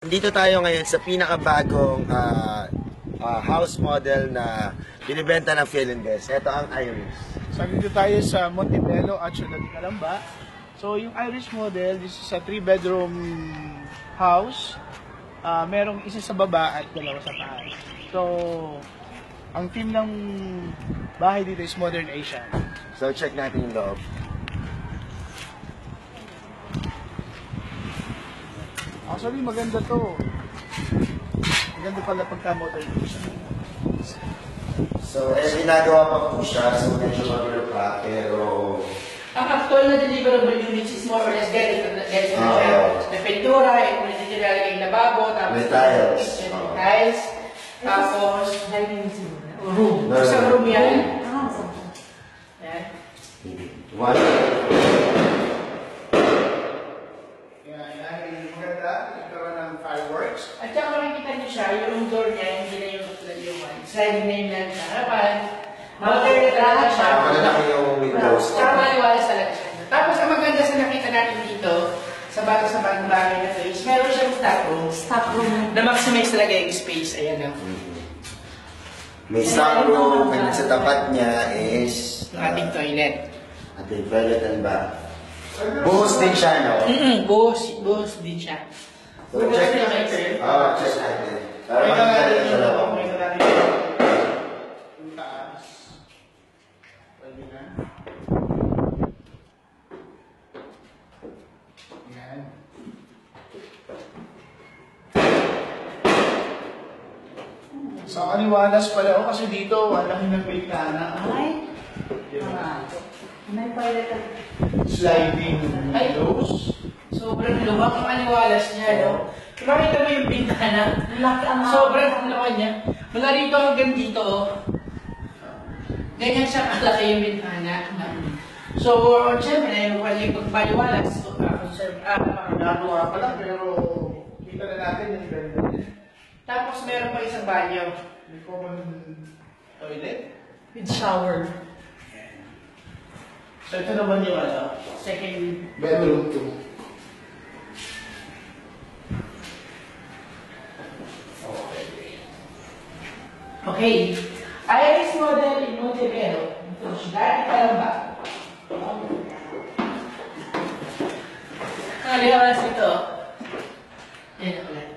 Dito tayo ngayon sa pinakabagong ah, ah, house model na binibenta ng Philinvest. Ito ang Iris. So, dito tayo sa Montebello at Ciudad Calamba. So, yung Irish model, this is a three-bedroom house. Ah, merong isa sa baba at dalawa sa taas. So, ang theme ng bahay dito is Modern Asian. So check natin yung loob. Actually, maganda to. Maganda pala pagka Modern Asian. So, eh, ginagawa pa po siya. So, medyo magulo pa. Pero, Ang actual na deliverable units is more or less ganito. Ganito na siya. Oo. May pintura, may nilalagay yung lababo, tapos May tiles. kitchen, Oo. tiles, tapos room. No, no, Isang room yan. Yan. one. Yan, yan. Maganda. Nagkaroon ng fireworks. At saka makikita niyo siya, yung door niya, hindi na yung yung one. Sliding na yung lang sa harapan. Na talaga siya. Malalaki yung windows. Tsaka maliwalas talaga siya. Tapos ang maganda sa nakita natin dito, sa bago sa bagong bahay na to, is meron siyang stock room. Stock room. Na-maximize talaga yung space. Ayan ang May stock room, and sa tapat niya is yung ating toilet. ating toilet and bath. Buhos din siya, no? Mm-mm, buhos, buhos din siya. So, check natin. Ah, check natin. Para makita natin yung loob. pakita natin yung taas. Pwede na. Yan. Sa kaniwalas pala ako kasi dito wala ng bintana. Ay, Yun. may pilot Sliding windows. Sobrang luwag ang aliwalas niya, no? Kung makita mo yung bintana, laki ang sobrang luwag niya. Mula rito hanggang dito, oh. Ganyan siya kalaki yung bintana. So, syempre, wala yung pagpaliwalas. So, uh, conserve, ah, Nagawa pa lang pero kita na natin yung ganda niya. Tapos meron pa isang banyo. May common toilet. With shower. So ito naman yung ano, Second bedroom 2. Okay. Iris model in Montebello. Ito, Ciudad de Calamba. Ang liwas ito. Yan ako lang.